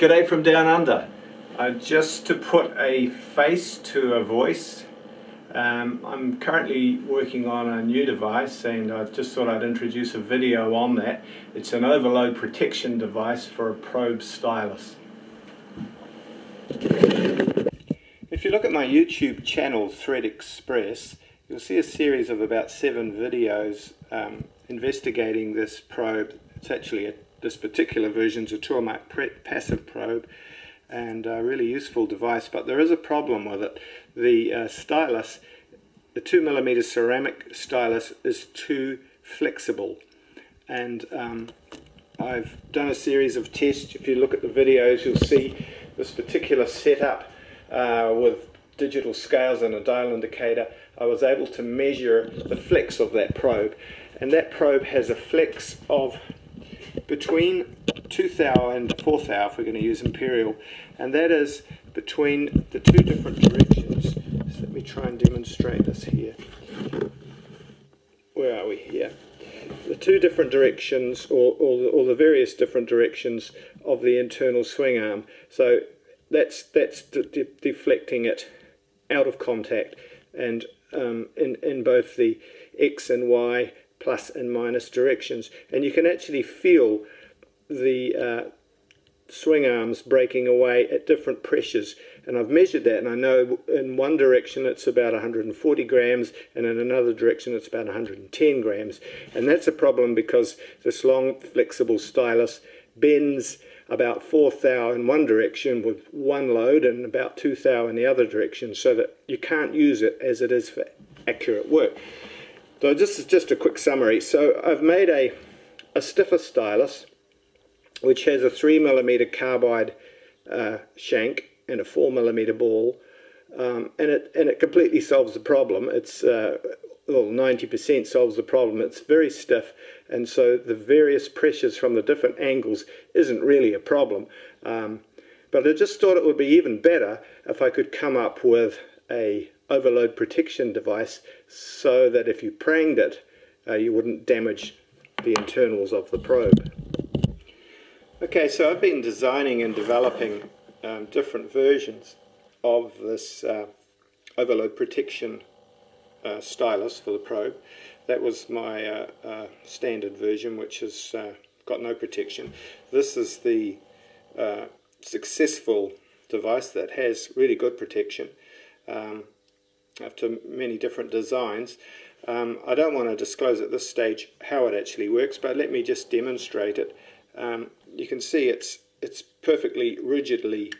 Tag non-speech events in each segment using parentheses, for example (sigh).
G'day from down under. Uh, just to put a face to a voice, um, I'm currently working on a new device and I just thought I'd introduce a video on that. It's an overload protection device for a probe stylus. If you look at my YouTube channel Thread Express, you'll see a series of about seven videos um, investigating this probe. It's actually a this particular version is a Tormach passive probe and a really useful device, but there is a problem with it. The uh, stylus, the 2mm ceramic stylus is too flexible and um, I've done a series of tests. If you look at the videos you'll see this particular setup uh, with digital scales and a dial indicator I was able to measure the flex of that probe and that probe has a flex of between 2 thou and 4 thou, if we're going to use imperial, and that is between the two different directions. So let me try and demonstrate this here. Where are we here? The two different directions, or, or, the, or the various different directions of the internal swing arm. So that's, that's de de deflecting it out of contact and um, in, in both the X and Y plus and minus directions. And you can actually feel the uh, swing arms breaking away at different pressures. And I've measured that, and I know in one direction it's about 140 grams, and in another direction it's about 110 grams. And that's a problem because this long, flexible stylus bends about 4 thou in one direction with one load and about 2 thou in the other direction so that you can't use it as it is for accurate work. So this is just a quick summary. So I've made a, a stiffer stylus which has a 3mm carbide uh, shank and a 4mm ball um, and, it, and it completely solves the problem. It's uh, well 90% solves the problem. It's very stiff and so the various pressures from the different angles isn't really a problem. Um, but I just thought it would be even better if I could come up with a overload protection device so that if you pranged it, uh, you wouldn't damage the internals of the probe. Okay, so I've been designing and developing um, different versions of this uh, overload protection uh, stylus for the probe. That was my uh, uh standard version, which has uh, got no protection. This is the successful device that has really good protection. Um, after many different designs. Um, I don't want to disclose at this stage how it actually works, but let me just demonstrate it. Um, you can see it's, it's perfectly rigidly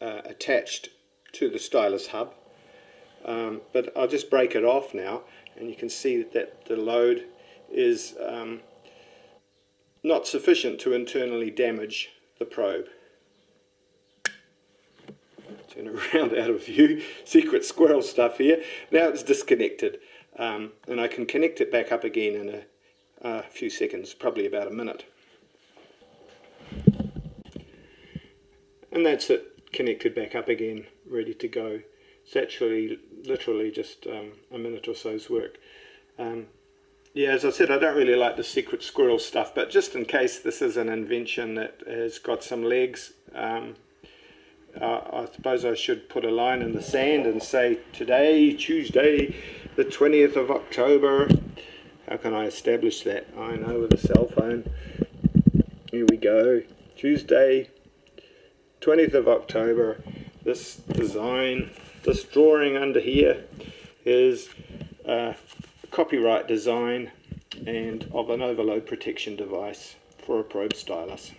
uh, attached to the stylus hub, um, but I'll just break it off now, and you can see that the load is um, not sufficient to internally damage the probe turn (laughs) around out of view, secret squirrel stuff here. Now it's disconnected um, and I can connect it back up again in a, a few seconds, probably about a minute. And that's it, connected back up again, ready to go. It's actually literally just um, a minute or so's work. Um, yeah, as I said, I don't really like the secret squirrel stuff, but just in case this is an invention that has got some legs, um, uh, I suppose I should put a line in the sand and say today, Tuesday, the 20th of October. How can I establish that? I know with a cell phone. Here we go. Tuesday, 20th of October. This design, this drawing under here is a copyright design and of an overload protection device for a probe stylus.